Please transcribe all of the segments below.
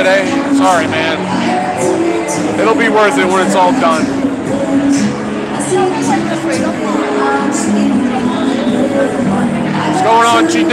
today. Sorry, man. It'll be worth it when it's all done. What's going on, G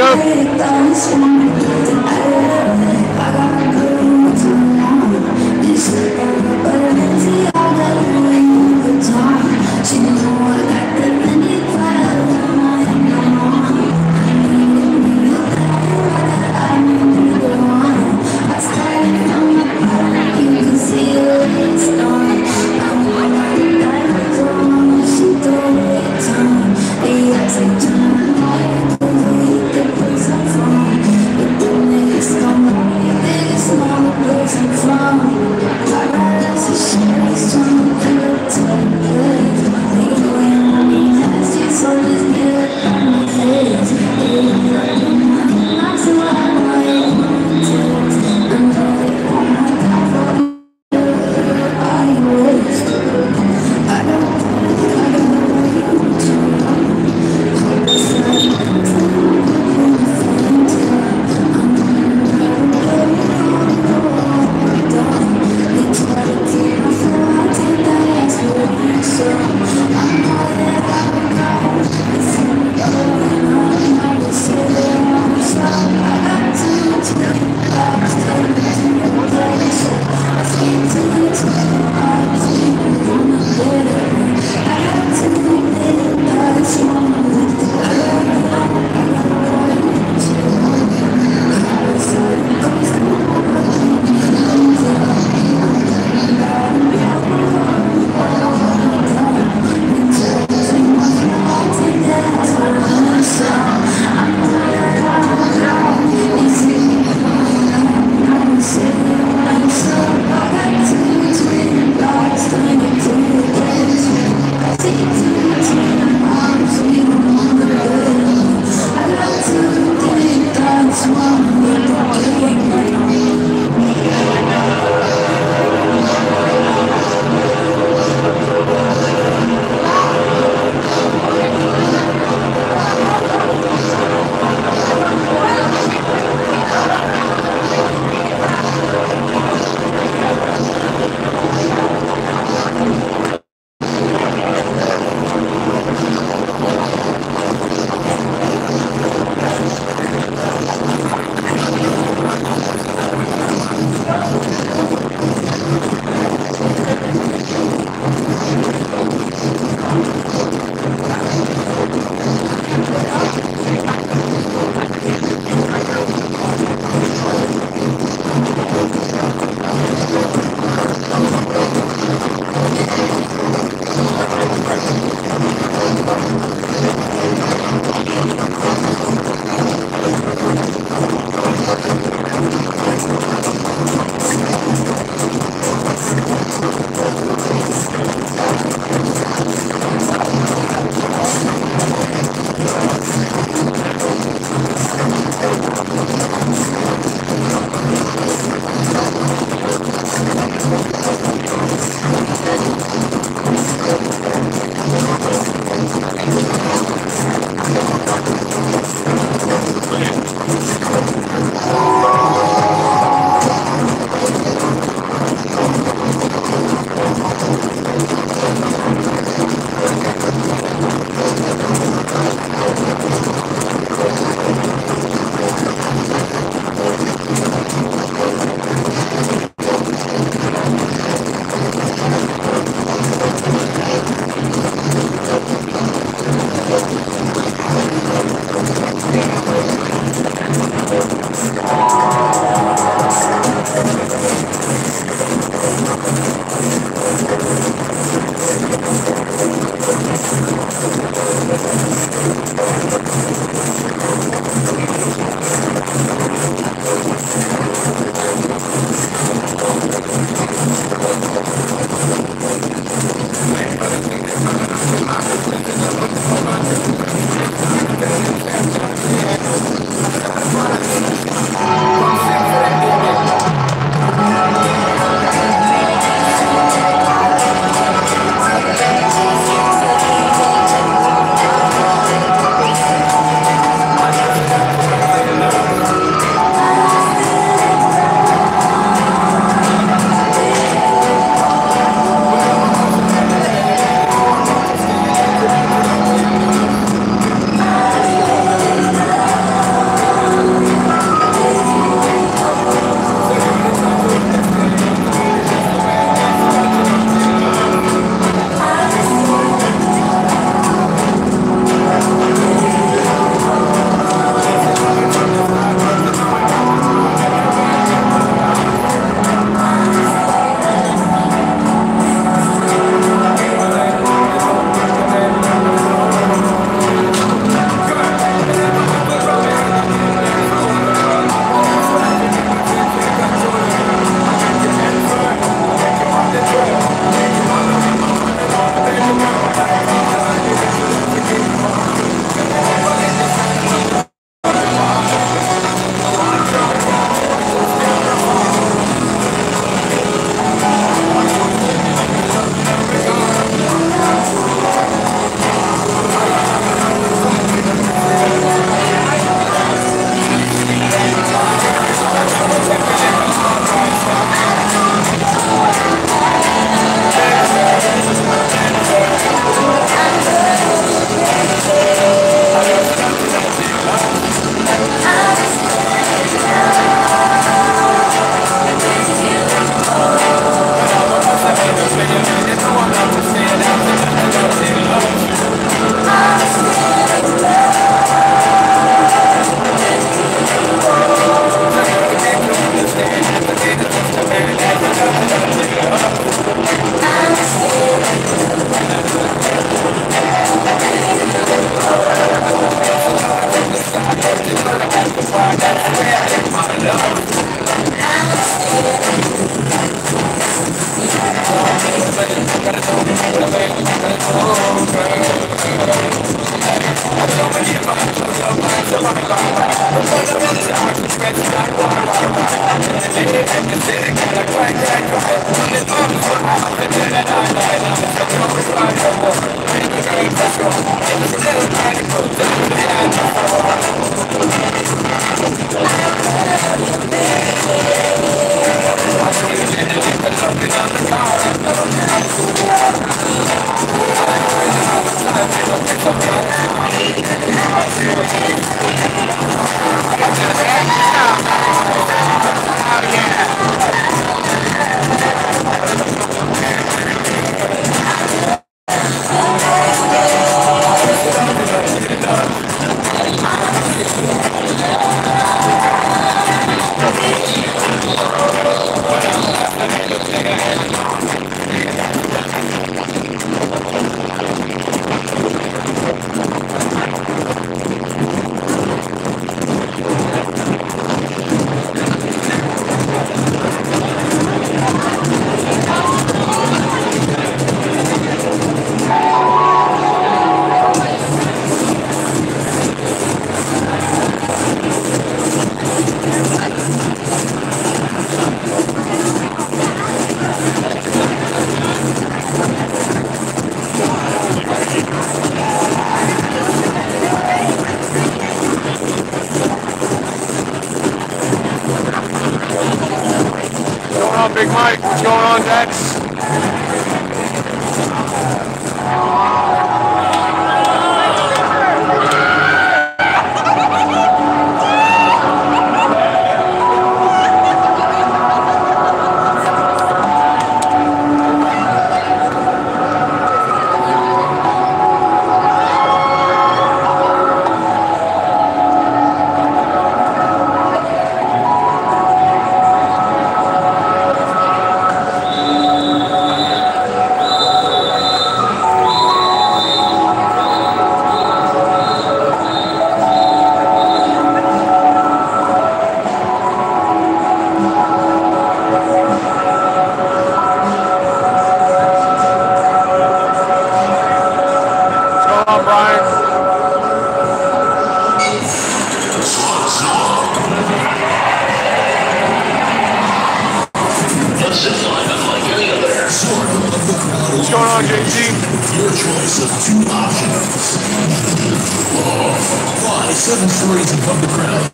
stories above the crowd.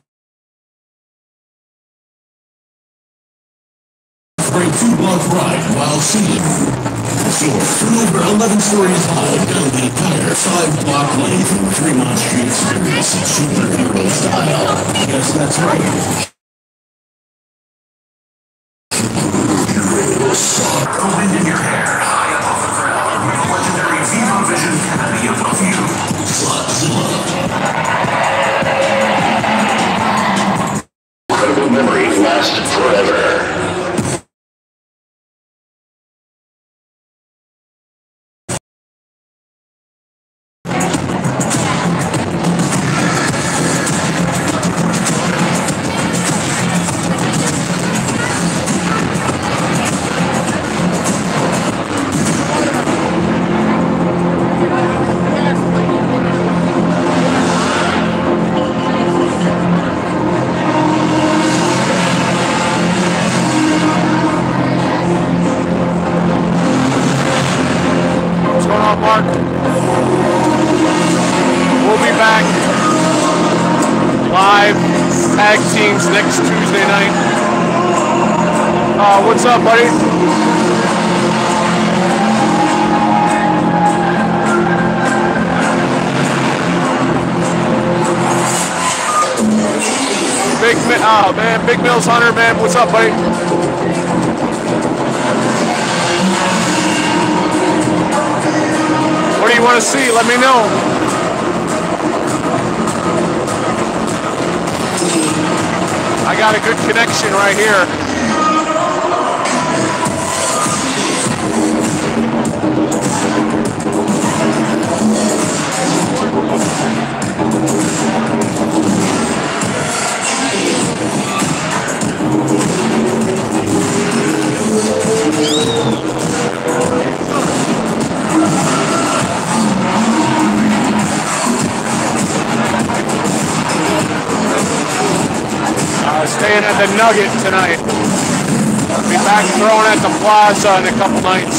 For two-block ride while singing. Soar from over 11 stories high down the entire five-block lane from Fremont Street Experience superhero style. Yes, that's right. Superhero style. Wind in your hair. memory lasted forever. Hunter, man. What's up, buddy? What do you want to see? Let me know. I got a good connection right here. Uh, at the Nugget tonight. I'll Be back throwing at the Plaza in a couple nights.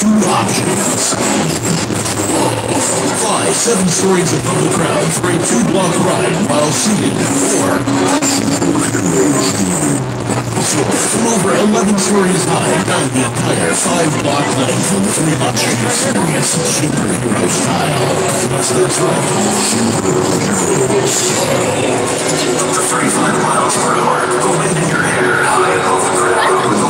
Two options. Fly seven stories above the crowd for a two-block ride while seated. Or from over 11 stories high down the entire five-block length the Street Experience superhero style. That's right. Superhero style. 35 miles per hour. The wind in your hair, high above the crowd,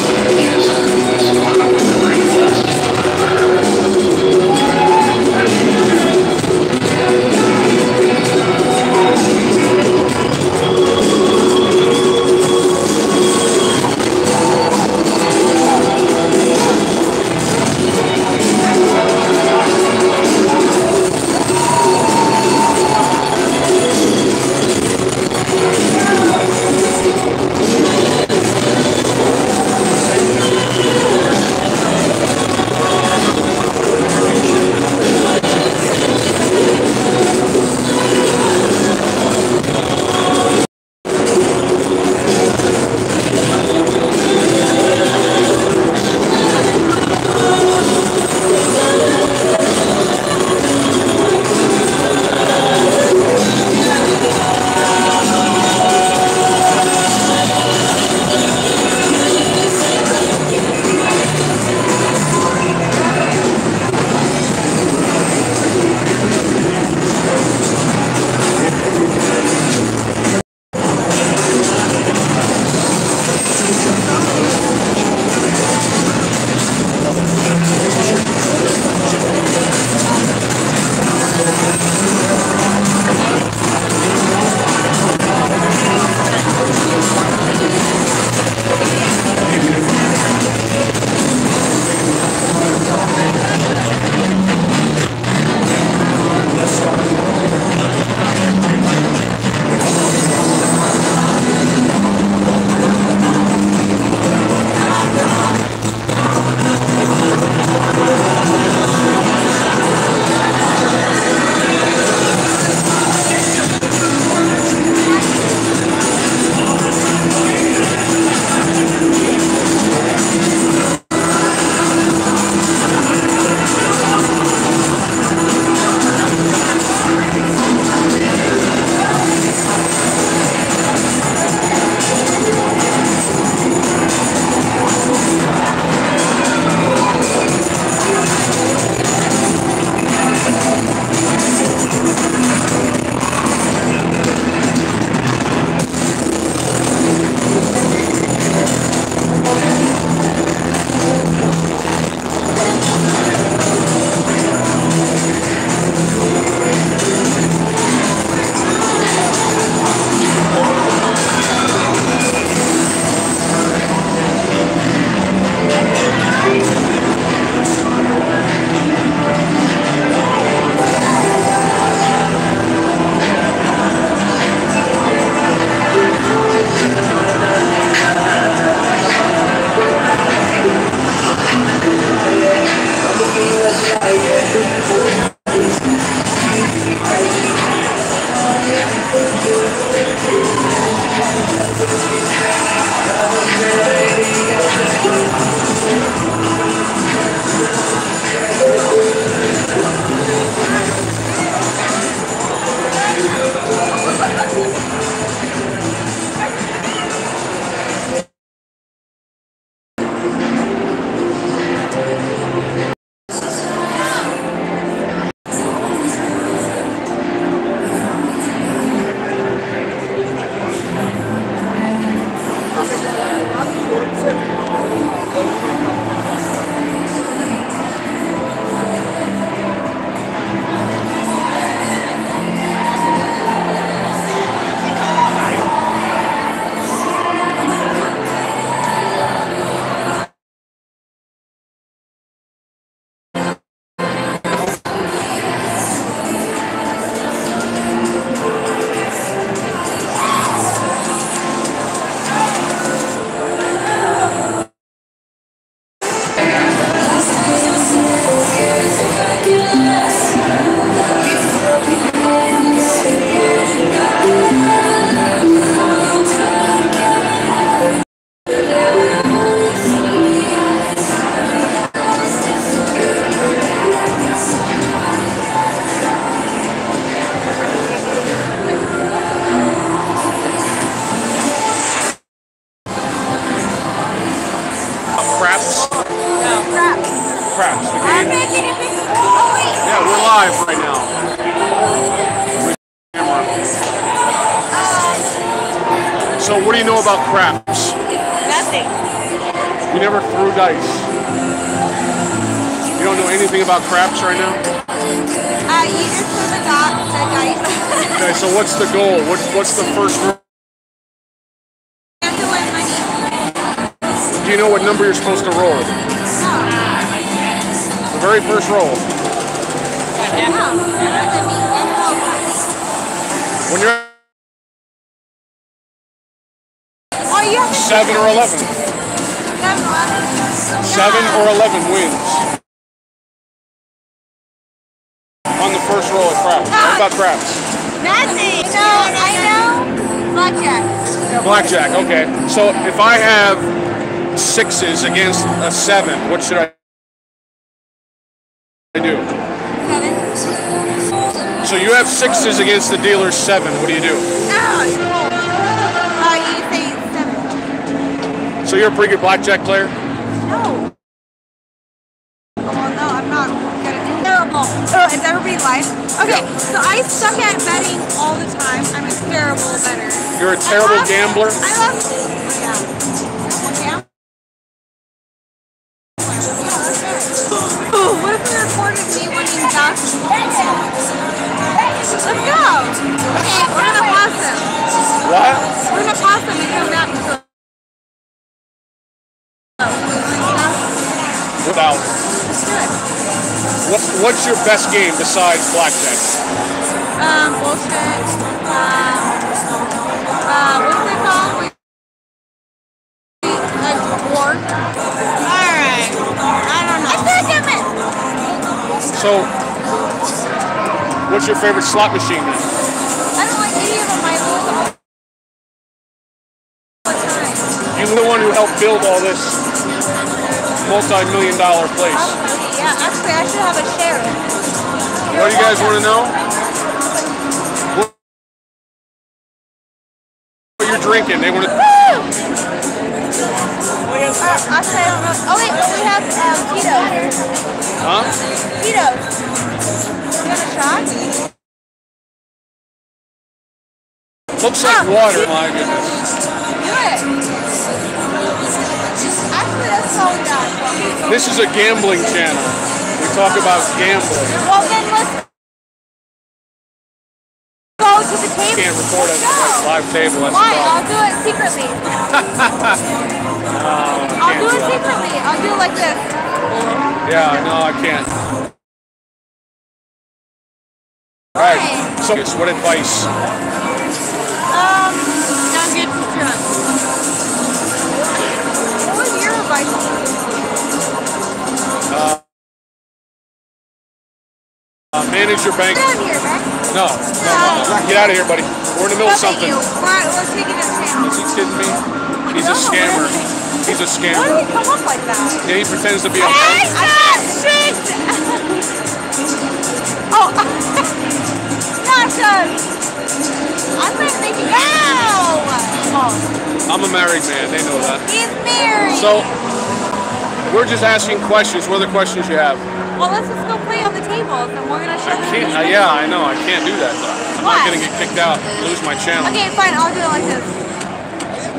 scratch. The game. Yeah, we're live right now. So what do you know about craps? Nothing. We never threw dice. You don't know anything about craps right now? Uh, you just threw the dot, the dice. okay, so what's the goal? What, what's the first Do you know what number you're supposed to roll? Very first roll. When you're Oh, seven or eleven. Seven or eleven wins. On the first roll at craps. What about craps? Nothing. No, I know. Blackjack. Blackjack, okay. So if I have sixes against a seven, what should I do? So you have sixes against the dealer's seven. What do you do? Oh. Uh, you seven. So you're a pretty good blackjack player? No. Oh, well, no, I'm not good at Terrible. Oh, is everybody live? Okay, so I suck at betting all the time. I'm a terrible bettor. You're a terrible I love, gambler? I love. Yeah. Yeah. Ooh, what if we recorded me winning basketball? Let's go. Okay, we're gonna pause them. What? We're gonna pause them and come back to Without. Let's do it. What, what's your best game besides blackjack? Um, bullshit. Um, uh, what's it called? Wait, Like war. So, what's your favorite slot machine? I don't like any of them. I lose all the time. You're the one who helped build all this multi-million dollar place. Probably, yeah. Actually, I should have a share. What do you guys want to know? What what you're drinking? They want to. Huh? Tito's. You want a shot? Looks like ah, water. My goodness. Do it. Actually, that's all we got. This is a gambling channel. We talk about gambling. Well, then let's go to the table. Can't record a live table. That's Why? I'll do it secretly. I'll do it secretly. I'll do it like this. Yeah, no, I can't. All right. So, what advice? Um, don't get drunk. What was your advice? Uh, manage your bank. Get out of here, Max. No, no, no, get out of here, buddy. We're in the middle of Look something. We're, we're taking a chance. Is he kidding me? He's a scammer. He's a scammer. Why do scammer. we come up like that? Yeah, he pretends to be a. Hey, oh, Nasha! I'm not thinking. Ow! Oh, I'm a married man. They know that. he's married. So, we're just asking questions. What other questions you have? well, let's just go play on the table, and we're gonna show I can't. Uh, yeah, I know. I can't do that though. I'm Why? not gonna get kicked out. Lose my channel. Okay, fine. I'll do it like this.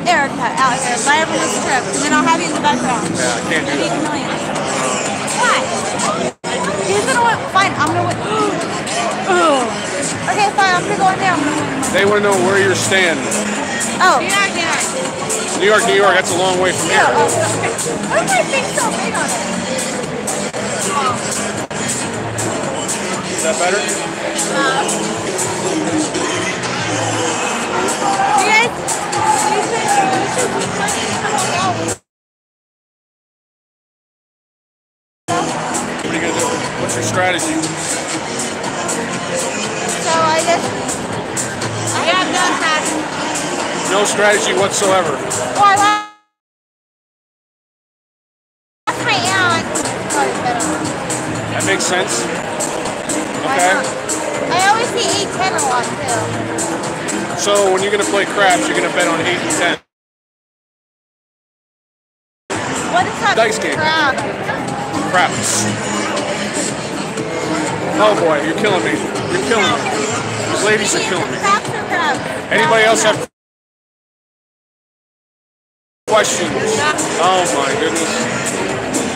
Erica, uh, out here, buy everyone a trip, and then I'll have you in the background. Yeah, I can't do Maybe that. Why? He's gonna win. Fine, I'm gonna win. Ugh. okay, fine. I'm gonna go in there. I'm gonna win. They want to know where you're standing. Oh. New York, New York. New York, New York. That's a long way from Yeah, here. oh, Why is my thing so big on it? Is that better? Uh. You guys, What are you gonna do? What's your strategy? So I guess I have no strategy. No strategy whatsoever. Well, I lost my aunt. That makes sense. Okay. I always see 8 10 a lot too. So when you're gonna play craps, you're gonna bet on eight and ten. What is that? Dice game. Crab. Craps. Oh boy, you're killing me. You're killing me. These ladies are killing me. Crabs or crabs? Anybody else have questions. Oh my goodness.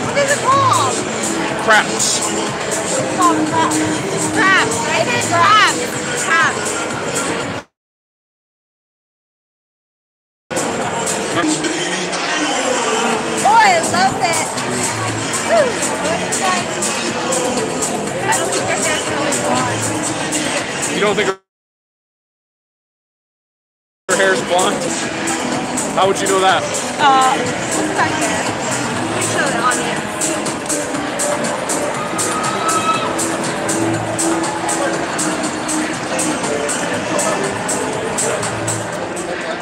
What is it called? Craps. It's called crap. Crap. I said crap. Crap. You don't think her hair's blonde? How would you know that? Uh, what's back there? Show audience.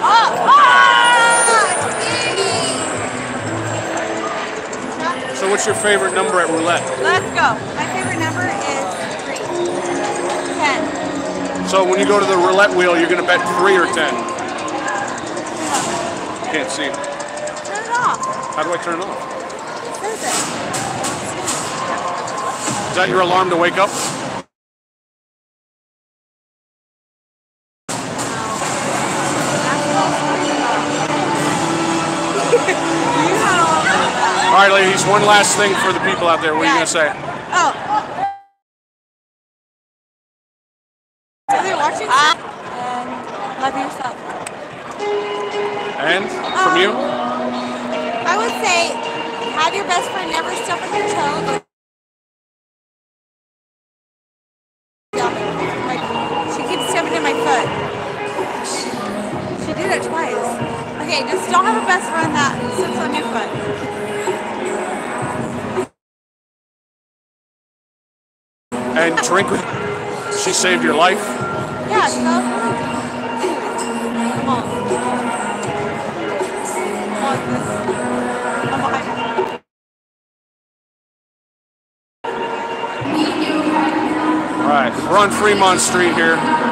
Oh, oh! So what's your favorite number at roulette? Let's go. So when you go to the roulette wheel, you're gonna bet three or ten. Can't see. Turn it off. How do I turn it off? It it. Is that your alarm to wake up? All right, ladies. One last thing for the people out there. What are you gonna say? Your best friend never step on your toe. She keeps stepping in my foot. She did it twice. Okay, just don't have a best friend that steps on your foot. And drink. with- She saved your life. Fremont Street here.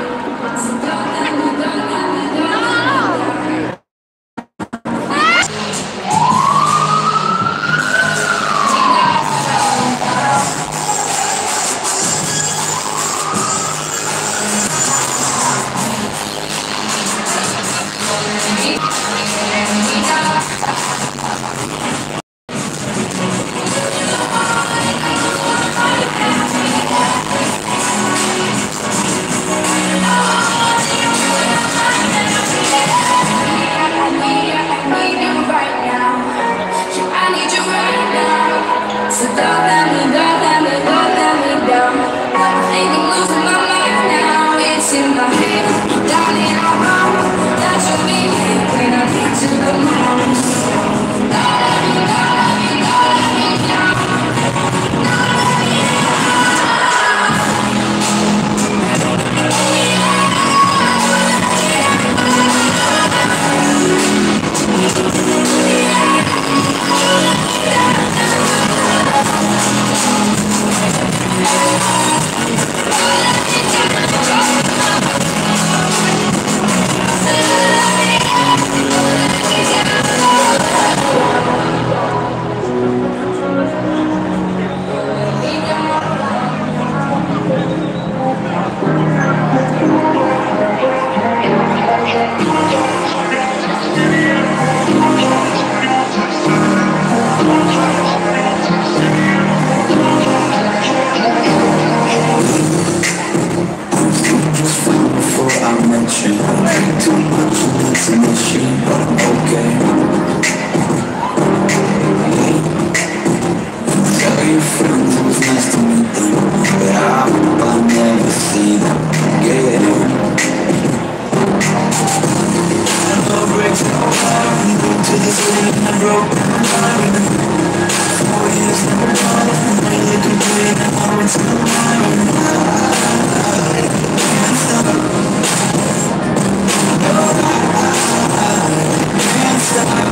emotion, too much of this emotion, but I'm okay. Tell your friends nice to meet but I hope I never see them again. Love breaks my heart, we go to this lane, I mind. Four years never done, I'm really doing it, I'm in some mind. side.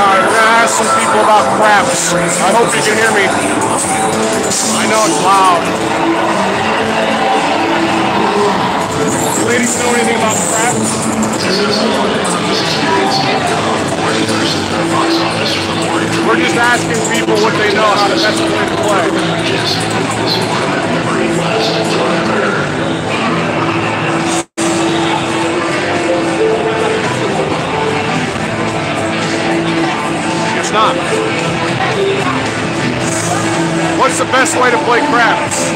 drink with your choice of two options. Five seven stories of for a two block ride while sitting or so come over 11 stories high and a player five block length for three lunch Alright, we're gonna ask some people about craps. I hope you can hear me. I know it's loud. Ladies know anything about craps? We're just asking people what they know, how to best to play. Not. What's the best way to play craps?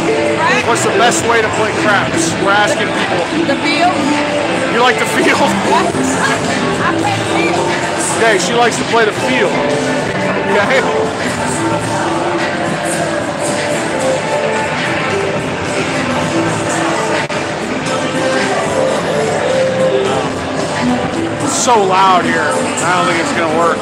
What's the best way to play craps? We're asking people. The field. You like the field? I play the field. Okay, she likes to play the field. Okay? So loud here. I don't think it's gonna work.